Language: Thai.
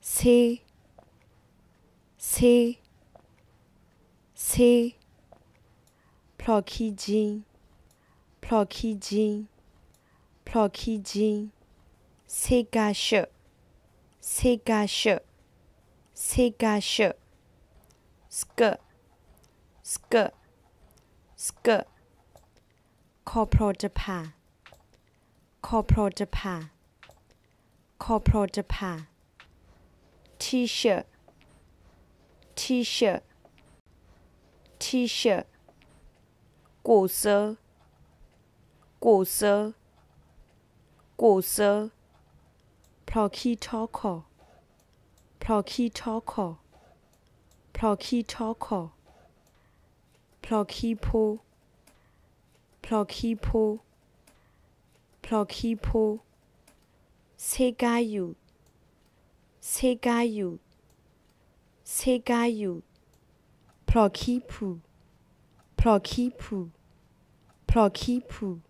C C C Ploquidin Ploquidin Ploquidin Segache Segache Segache Sk Sk Sk คอโพรจะผ่าคอโพรจะผ่าคอโปรจะผ่า T เช i r t T เช i r t T เช i r t กูเซอร์กูเซอร์กูเซอร์พอคีทอคอพอคีทอคอพอคีทอคอพอคีโพพอคีโพพอคีโพ 세가유 세가유 세가유 프로키푸 프로키푸 프로키푸